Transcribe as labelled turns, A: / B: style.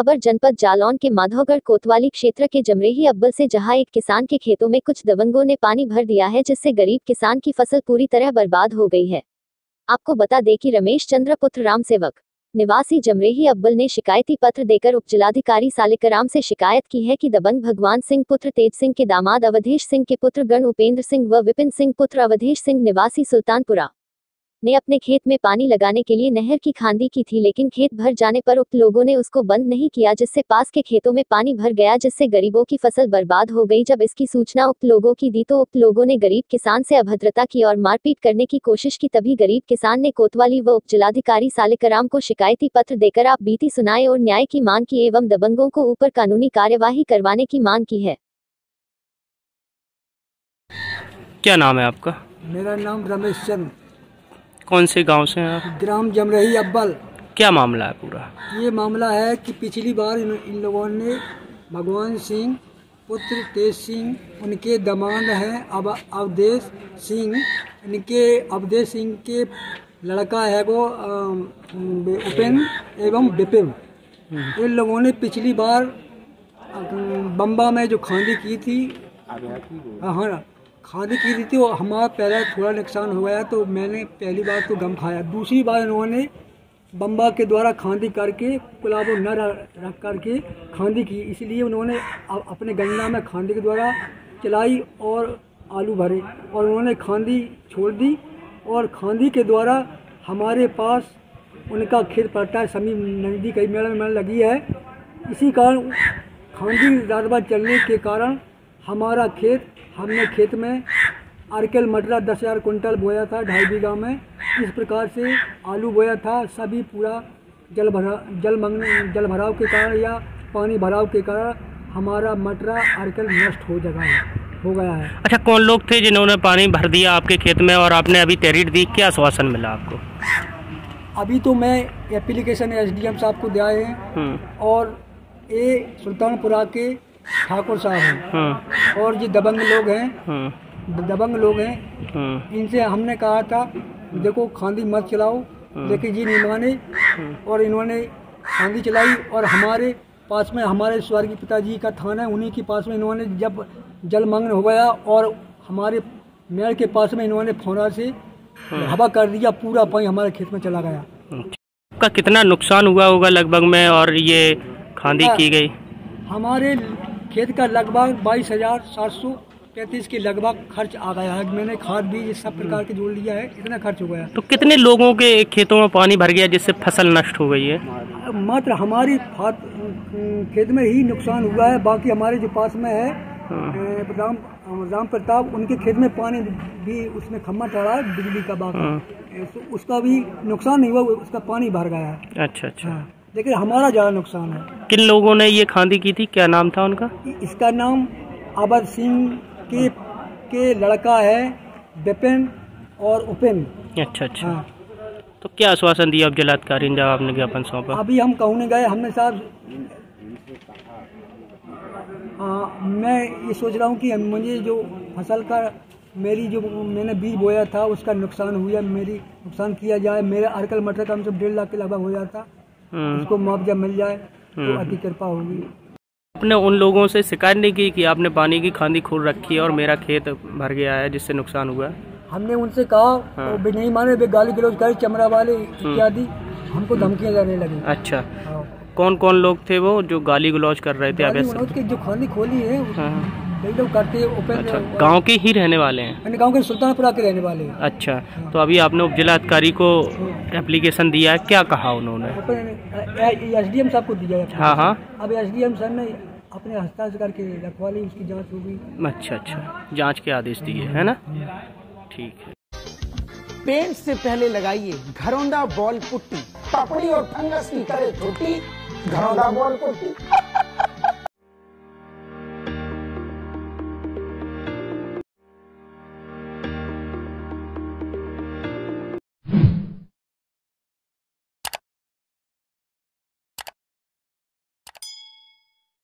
A: खबर जनपद जालौन के माधवगढ़ कोतवाली क्षेत्र के जमरेही अब्बल से जहाँ एक किसान के खेतों में कुछ दबंगों ने पानी भर दिया है, जिससे गरीब किसान की फ़सल पूरी तरह बर्बाद हो गई है। आपको बता दें कि रमेश चंद्र पुत्र राम सेवक, निवासी जमरेही अब्बल ने शिकायती पत्र देकर उप उपजिलाधिकारी सालिकराम से शिकायत की है कि दबंग भगवान सिंह पुत्र तेज सिंह के दामाद अवधेश सिंह के पुत्र गण उपेंद्र सिंह व विपिन सिंह पुत्र अवधेश सिंह निवासी सुल्तानपुरा ने अपने खेत में पानी लगाने के लिए नहर की खांदी की थी लेकिन खेत भर जाने पर उक्त लोगों ने उसको बंद नहीं किया जिससे पास के खेतों में पानी भर गया जिससे गरीबों की फ़सल बर्बाद हो गई। जब इसकी सूचना उक्त लोगों की दी तो उक्त लोगों ने गरीब किसान से अभद्रता की और मारपीट करने की कोशिश की। तभी गरीब किसान ने कोतवाली व उप जिलाधिकारी सालिकराम को शिकायती पत्र देकर आप बीती सुनाए और न्याय की मांग की एवं दबंगों को ऊपर कानूनी कार्यवाही करवाने की मांग की है।
B: क्या नाम है आपका?
C: मेरा नाम रमेश चंद।
B: कौन से गाँव से हैं आप?
C: ग्राम जमरही अब्बल।
B: क्या मामला है पूरा?
C: ये मामला है कि पिछली बार इन, इन लोगों ने भगवान सिंह पुत्र तेज सिंह उनके दमान हैं अब अवधेश सिंह इनके अवधेश सिंह के लड़का है वो उपेन एवं विपिन इन लोगों ने पिछली बार बम्बा में जो खांदी की थी हाँ खादी की थी तो हमारा पहला थोड़ा नुकसान हो गया तो मैंने पहली बार तो गम खाया। दूसरी बार इन्होंने बम्बा के द्वारा खांदी करके गुलाबो न रख करके खांदी की। इसलिए उन्होंने अपने गन्ना में खांदी के द्वारा चलाई और आलू भरे और उन्होंने खांदी छोड़ दी और खांदी के द्वारा हमारे पास उनका खेत पड़ता है, समी नदी कई मेड़ में लगी है। इसी कारण खांदी बार चलने के कारण हमारा खेत हमने खेत में आरकेल मटरा दस हज़ार कुंटल बोया था ढाई बीघा में। इस प्रकार से आलू बोया था सभी पूरा जल भरा जल मंग जल भराव के कारण या पानी भराव के कारण हमारा मटरा आरकेल नष्ट हो जगह है हो गया है।
B: अच्छा कौन लोग थे जिन्होंने पानी भर दिया आपके खेत में और आपने अभी तहरीर दी? क्या आश्वासन मिला आपको?
C: अभी तो मैं एप्लीकेशन एस डी एम साहब को दिया है
B: हम्म,
C: और ये सुल्तानपुरा के ठाकुर साहब हैं।
B: हम्म,
C: और ये दबंग लोग हैं।
B: हम्म,
C: दबंग लोग हैं।
B: हम्म,
C: इनसे हमने कहा था देखो खांदी मत चलाओ। लेकिन जी नहीं माने। और इन्होंने खांदी चलाई और हमारे पास में हमारे स्वर्गीय पिताजी का थाना है उन्हीं के पास में इन्होंने जब जलमग्न हो गया और हमारे मेयर के पास में इन्होंने फोना से हवा कर दिया पूरा पानी हमारे खेत में चला गया।
B: आपका कितना नुकसान हुआ होगा लगभग में और ये खांदी की गई?
C: हमारे खेत का लगभग बाईस हज़ार सात सौ पैंतीस के लगभग खर्च आ गया है। मैंने खाद बीज सब प्रकार के जोड़ लिया है इतना खर्च हो गया।
B: तो कितने लोगों के खेतों में पानी भर गया जिससे फ़सल नष्ट हो गई है?
C: मात्र हमारी खेत में ही नुकसान हुआ है बाकी हमारे जो पास में है राम राम प्रताप उनके खेत में पानी भी उसमें खम्मा चढ़ा है बिजली का बाकी। तो उसका भी नुकसान नहीं हुआ उसका पानी भर गया है।
B: अच्छा अच्छा।
C: हाँ, लेकिन हमारा ज़्यादा नुकसान है।
B: किन लोगों ने ये खांदी की थी? क्या नाम था उनका?
C: इसका नाम अवध सिंह के के लड़का है विपिन और उपेन।
B: अच्छा अच्छा।
C: हाँ।
B: तो क्या आश्वासन दिया अब जिलाधिकारी ने जब आपने ज्ञापन सौंपा?
C: अभी हम कहूँ गए हमने साहब मैं ये सोच रहा हूँ कि मुझे जो फ़सल का मेरी जो मैंने बीज बोया था उसका नुकसान हुआ मेरी नुकसान किया जाए मेरे अरकल मटर कम से कम डेढ़ लाख के लगभग हो जाता। उसको मुआवजा मिल जाए तो अति कृपा होगी।
B: आपने उन लोगों से शिकायत नहीं की कि आपने पानी की खांदी खोल रखी है और मेरा खेत भर गया है जिससे नुकसान हुआ है?
C: हमने उनसे कहा तो वे नहीं माने वे गाली गलौज करे चमड़ा वाले इत्यादि हमको धमकियाँ जाने लगी।
B: अच्छा।
C: हाँ।
B: कौन कौन लोग थे वो जो गाली गलौज कर रहे थे
C: जो खानी खोली है
B: हाँ,
C: करते
B: अच्छा गाँव के ही रहने वाले हैं?
C: मैंने गाँव के सुल्तानपुरा के रहने वाले हैं।
B: अच्छा तो अभी आपने उप जिलाधिकारी को एप्लीकेशन दिया है क्या कहा उन्होंने?
C: एस डी एम साहब को दिया है
B: हाँ हाँ।
C: अब एस डी एम सर ने अपने हस्ताक्षर करके रखवा ली उसकी जाँच होगी
B: अच्छा अच्छा। जाँच के आदेश दिए है ना? ठीक है।
D: पेंट से पहले लगाइए घरौंदा बॉल पुट्टी
E: पपड़ी और फंगस की करे छुट्टी घरौंदा बॉल पुट्टी